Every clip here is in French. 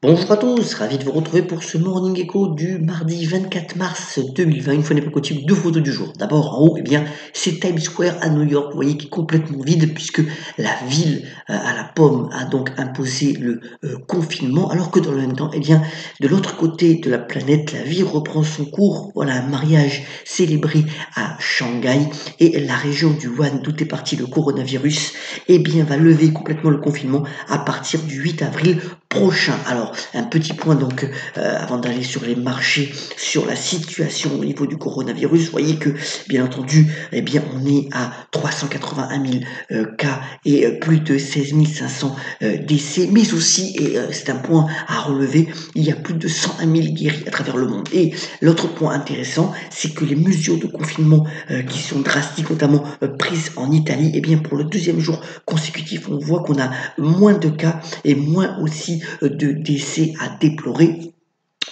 Bonjour à tous, ravi de vous retrouver pour ce Morning Echo du mardi 24 mars 2020. Une fois n'est pas coutume, deux photos du jour. D'abord, en haut, eh bien, c'est Times Square à New York, vous voyez, qui est complètement vide puisque la ville euh, à la pomme a donc imposé le euh, confinement, alors que dans le même temps, eh bien, de l'autre côté de la planète, la vie reprend son cours. Voilà, un mariage célébré à Shanghai et la région du Wuhan, d'où est parti le coronavirus, eh bien, va lever complètement le confinement à partir du 8 avril prochain. Alors, un petit point donc euh, avant d'aller sur les marchés, sur la situation au niveau du coronavirus. Voyez que, bien entendu, eh bien, on est à 381 000 euh, cas et euh, plus de 16 500 décès, mais aussi, et c'est un point à relever, il y a plus de 101 000 guéris à travers le monde. Et l'autre point intéressant, c'est que les mesures de confinement qui sont drastiques, notamment prises en Italie, eh bien, pour le deuxième jour consécutif, on voit qu'on a moins de cas et moins aussi de décès à déplorer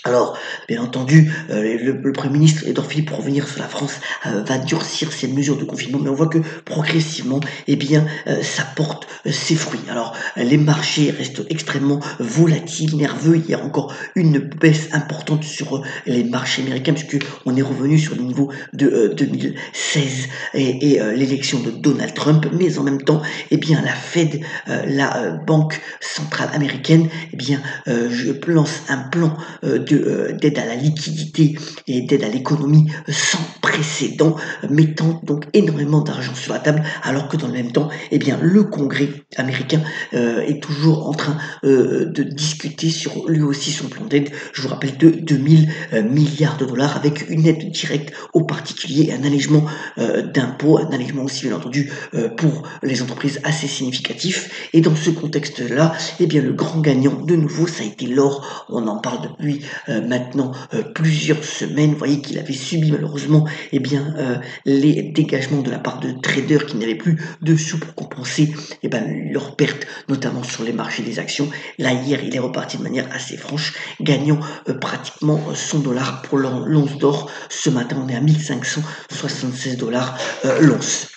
alors, bien entendu, euh, le, Premier ministre Edouard Philippe, pour revenir sur la France, euh, va durcir ses mesures de confinement, mais on voit que progressivement, eh bien, euh, ça porte ses fruits. Alors, les marchés restent extrêmement volatiles, nerveux. Il y a encore une baisse importante sur les marchés américains, puisque on est revenu sur le niveau de 2016 et, l'élection de Donald Trump. Mais en même temps, eh bien, la Fed, la banque centrale américaine, eh bien, je lance un plan de d'aide à la liquidité et d'aide à l'économie sans précédent, mettant donc énormément d'argent sur la table, alors que dans le même temps, eh bien, le Congrès américain euh, est toujours en train euh, de discuter sur lui aussi son plan d'aide. Je vous rappelle de 2000 milliards de dollars avec une aide directe aux particuliers, un allègement d'impôts, un allègement aussi bien entendu pour les entreprises assez significatif. Et dans ce contexte-là, eh bien, le grand gagnant de nouveau, ça a été l'or. On en parle depuis euh, maintenant euh, plusieurs semaines. Vous voyez qu'il avait subi malheureusement eh bien, euh, les dégagements de la part de traders qui n'avaient plus de sous pour compenser eh ben, leurs pertes, notamment sur les marchés des actions. Là, hier, il est reparti de manière assez franche, gagnant pratiquement 100 dollars pour l'once d'or. Ce matin, on est à 1576 dollars l'once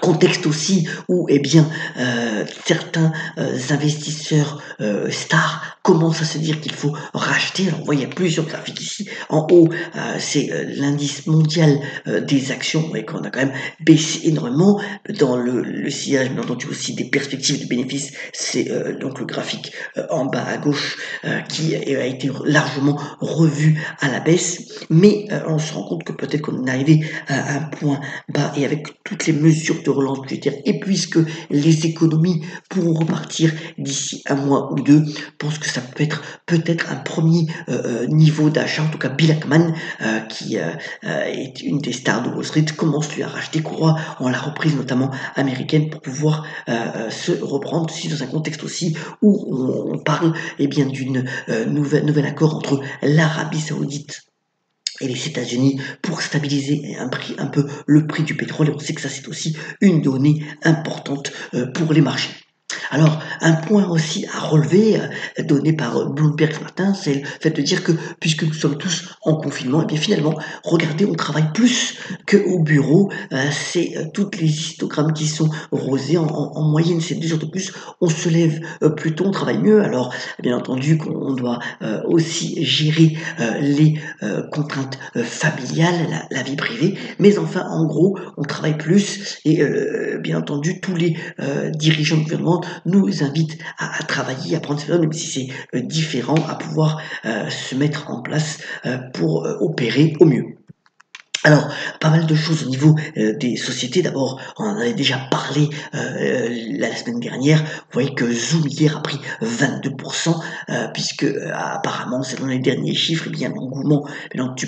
contexte aussi où eh bien euh, certains euh, investisseurs euh, stars commencent à se dire qu'il faut racheter. Alors, on voit, il y a plusieurs graphiques ici. En haut, c'est l'indice mondial des actions. Voyez qu'on a quand même baissé énormément. Dans le, le sillage, bien entendu, aussi des perspectives de bénéfices. C'est donc le graphique en bas à gauche qui a été largement revu à la baisse. Mais on se rend compte que peut-être qu'on est arrivé à un point bas et avec toutes les mesures de relance budgétaire et puisque les économies pourront repartir d'ici un mois ou deux, je pense que ça peut être peut-être un premier euh, euh, niveau d'achat. En tout cas, Bill Ackman, euh, qui est une des stars de Wall Street, commence lui à racheter croix en la reprise notamment américaine pour pouvoir se reprendre aussi dans un contexte aussi où on, parle eh bien d'une nouvelle nouvel accord entre l'Arabie Saoudite et les États-Unis pour stabiliser un prix un peu le prix du pétrole. Et on sait que ça c'est aussi une donnée importante euh, pour les marchés. Alors, un point aussi à relever, euh, donné par Bloomberg ce matin, c'est le fait de dire que, puisque nous sommes tous en confinement, et eh bien finalement, regardez, on travaille plus qu'au bureau. Euh, c'est euh, toutes les histogrammes qui sont rosés. En, moyenne, c'est deux heures de plus. On se lève plus tôt, on travaille mieux. Alors, bien entendu, qu'on doit aussi gérer les contraintes familiales, la, vie privée. Mais enfin, en gros, on travaille plus. Et bien entendu, tous les dirigeants de gouvernement nous invite à, travailler, à prendre ces même si c'est euh, différent, à pouvoir euh, se mettre en place euh, pour opérer au mieux. Alors, pas mal de choses au niveau euh, des sociétés. D'abord, on en avait déjà parlé euh, la semaine dernière. Vous voyez que Zoom hier a pris 22%, euh, puisque apparemment, selon les derniers chiffres, eh bien l'engouement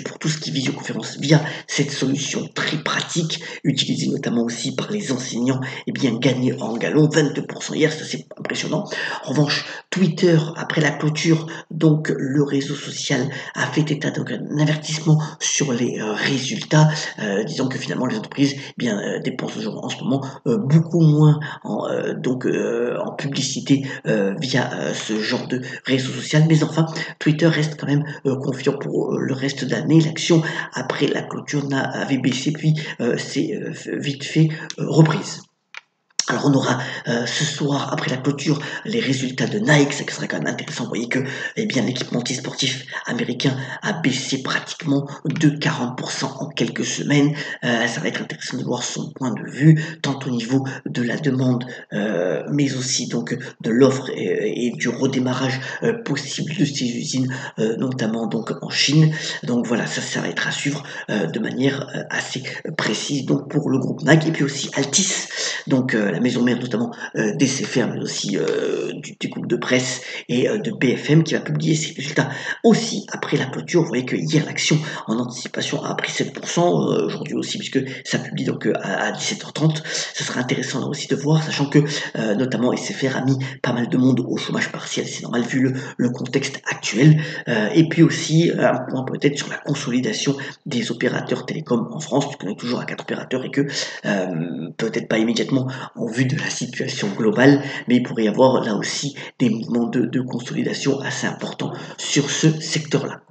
pour tout ce qui est visioconférence via cette solution très pratique, utilisée notamment aussi par les enseignants, eh bien gagné en galon 22% hier, ça c'est impressionnant. En revanche, Twitter, après la clôture, donc le réseau social a fait état d'un avertissement sur les résultats euh, disons que finalement les entreprises eh bien euh, dépensent en ce moment euh, beaucoup moins en, donc en publicité via ce genre de réseau social. Mais enfin, Twitter reste quand même confiant pour le reste de l'année. L'action après la clôture avait baissé puis c'est vite fait reprise. Alors on aura euh, ce soir, après la clôture, les résultats de Nike, ça serait quand même intéressant. Vous voyez que eh bien, l'équipementier sportif américain a baissé pratiquement de 40% en quelques semaines. Euh, ça va être intéressant de voir son point de vue, tant au niveau de la demande, euh, mais aussi donc de l'offre et, du redémarrage possible de ces usines, notamment donc en Chine. Donc voilà, ça, ça va être à suivre de manière assez précise donc pour le groupe Nike et puis aussi Altis. Donc la maison mère notamment euh, d'SFR, mais aussi euh, du, groupe de presse et euh, de BFM qui va publier ses résultats aussi après la clôture. Vous voyez que hier l'action en anticipation a pris 7%, aujourd'hui aussi puisque ça publie donc à, 17h30. Ce sera intéressant là aussi de voir, sachant que notamment SFR a mis pas mal de monde au chômage partiel, c'est normal vu le, le contexte actuel. et puis aussi un point peut-être sur la consolidation des opérateurs télécoms en France, puisqu'on est toujours à quatre opérateurs et que peut-être pas immédiatement en vue de la situation globale, mais il pourrait y avoir là aussi des mouvements de, consolidation assez importants sur ce secteur-là.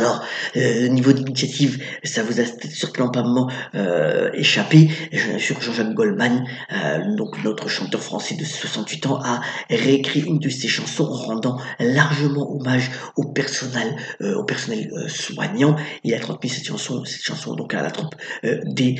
Alors, euh, niveau d'initiative, ça vous a certainement pas euh, échappé. Sur Jean-Jacques Goldman, euh, donc notre chanteur français de 68 ans, a réécrit une de ses chansons en rendant largement hommage au personnel, euh, au personnel soignant. Il a transmis cette chanson, cette chanson donc à la troupe des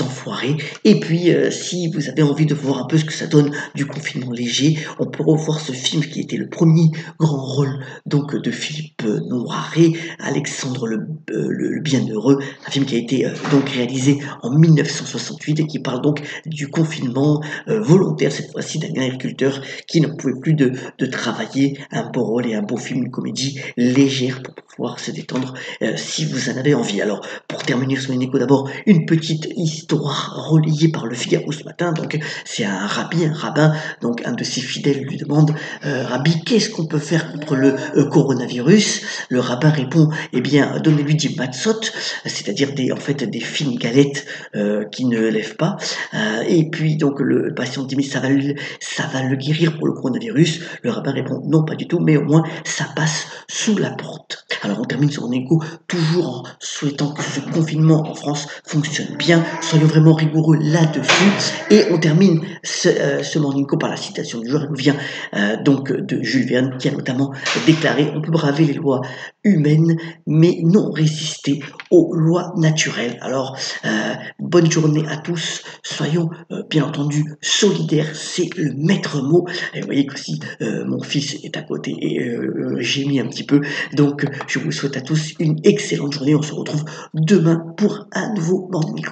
enfoirés. Et puis, si vous avez envie de voir un peu ce que ça donne du confinement léger, on peut revoir ce film qui était le premier grand rôle donc de Philippe Noiret Alexandre le, euh, le, Bienheureux, un film qui a été euh, donc réalisé en 1968 et qui parle donc du confinement euh, volontaire, cette fois-ci d'un agriculteur qui ne pouvait plus travailler, un beau rôle et un beau film, une comédie légère pour pouvoir se détendre si vous en avez envie. Alors, pour terminer sur une écho, d'abord, une petite histoire relayée par le Figaro ce matin. C'est un rabbi, un rabbin, donc un de ses fidèles lui demande, Rabbi, qu'est-ce qu'on peut faire contre le coronavirus? Le rabbin répond, eh bien, donnez-lui du matzot, c'est-à-dire des, en fait, des fines galettes euh, qui ne lèvent pas. Euh, et puis, donc, le patient dit, mais ça va, le, guérir pour le coronavirus. Le rabbin répond, non, pas du tout, mais au moins, ça passe sous la porte. Alors, on termine sur un écho, toujours en souhaitant que ce confinement en France fonctionne bien. Soyons vraiment rigoureux là-dessus. Et on termine ce, euh, morning par la citation du jour. Elle nous vient donc de Jules Verne, qui a notamment déclaré, on peut braver les lois humaines, mais non résister aux lois naturelles. Alors, euh, bonne journée à tous. Soyons euh, bien entendu solidaires, c'est le maître mot. Et vous voyez que si euh, mon fils est à côté et j'ai mis un petit peu. Donc, je vous souhaite à tous une excellente journée. On se retrouve demain pour un nouveau Morning